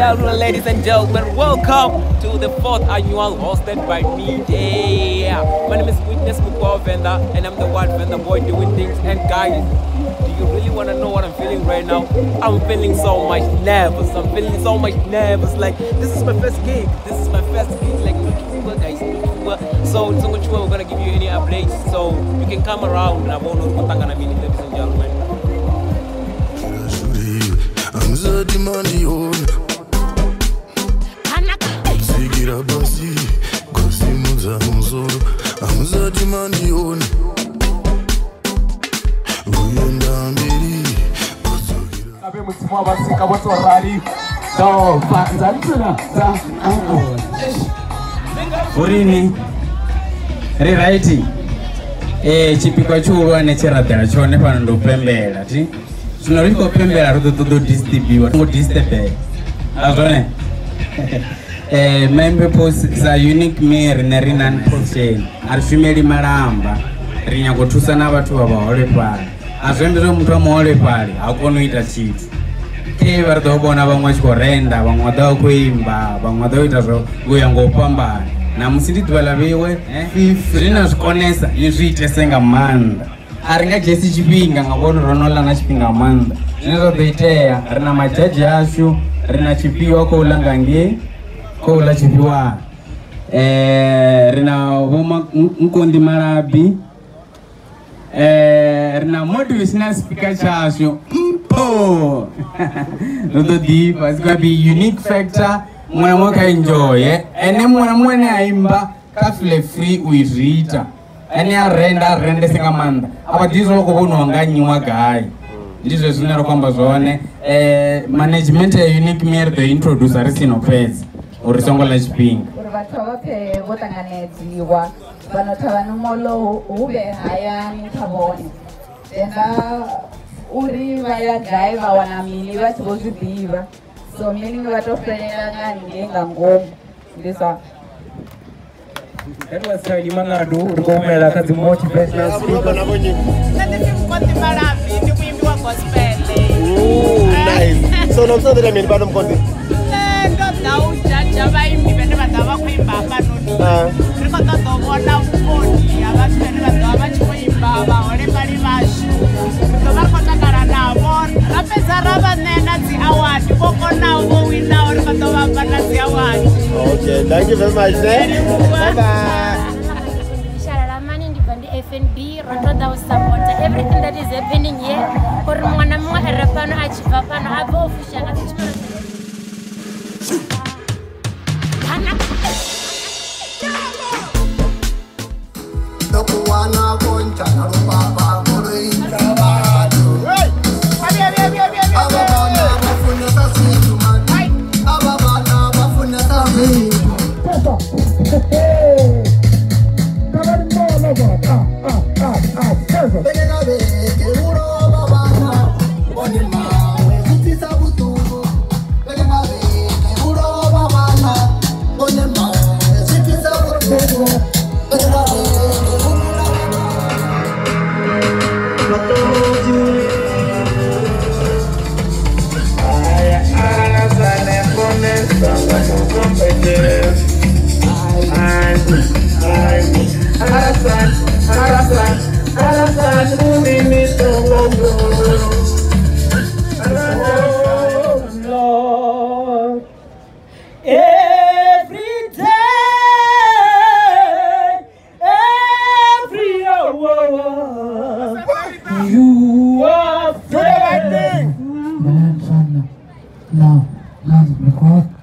ladies and gentlemen. Welcome to the fourth annual hosted by me. Yeah. My name is Witness Kukwa and I'm the one vendor boy doing things. And guys, do you really want to know what I'm feeling right now? I'm feeling so much nervous. I'm feeling so much nervous. Like, this is my first gig. This is my first gig. Like, look, guys, so so much more we're gonna give you any updates so you can come around and abono kutangana mini ladies and gentlemen amuzati mandiona uye ndamberi urini riraiti eh, chipikwa chiuva necheradhera cho nepano ndopembera ti zvino rikopembera rototododistibiwa ngodistebe azvone um eh, maimbepose sa unique me ri ne ri nanpotien a ri shumeli malamba ri nyaga thusa na vhathu vha vhaholefhali a zwi ambi zwo muthu wa muholefhali ha koni u ita tshithu kheva ri ḓo vhona vhaṅwe va tshi khou renda vhaṅwe vha ḓo vha khou imba vhaṅwe vha ḓo ita zwo u ya nga u fhambana namusi ndi ḓuvha laviwe ri eh? na zwi konesa ni zwi itese nga maanḓa a ri nga dzhesi tshifhinga nga vhoni ro no ḽa na tshifhinga maanḓa zwine zwa ḓo itea ri na majaji ashu ri na tshifhiwa khou ḽa nga ngei ko la jibiwa eh rina huma mkondi marabi eh rina modu sina speaker chasho mpo ndo di parce que be unique factor mwana mwaka enjoy eh ene mwana mwana aimba kafle free uizita ene arenda arende singa manda apa dizo ko bonwa nganyiwa gai ndizvo zvinero kwamba zvone eh, management ya unique mere the introducer risino fedzi uri songo ḽa tshifhinga uri vhathu vha vhoṱhe vho ṱanganedziwa vano thavha nomolo hu vhe hayani kha vhone tenda uri vha ya gai vha wana mini vha tshi vho zwi ḓivha so mini ni vha to fanela nga ningei nga ngomu ndi sa ndi manadu ri khou humela kha dzi mochi personal speaker na vhonyi ndi ndi mkonzi malavi ndi muimbi wa gospel so no so that i mean ba no mkonzi ya vaimbi vane va dava vakho imba hafanoni ah. ri kota to vona vukoni ya vanhu vane va dava va chi ko imba vahole mali vaxi ri to va ri kotakala na vona ra pesa ra vanena dziawadi koko na vo wina ri va to va va na dziawadi fnb rotoda usaporta everything that is happening here uri mwana mumwe ara e pano achibva pano abva ofushaka Never. Covered in more lover. Ah, ah, ah, because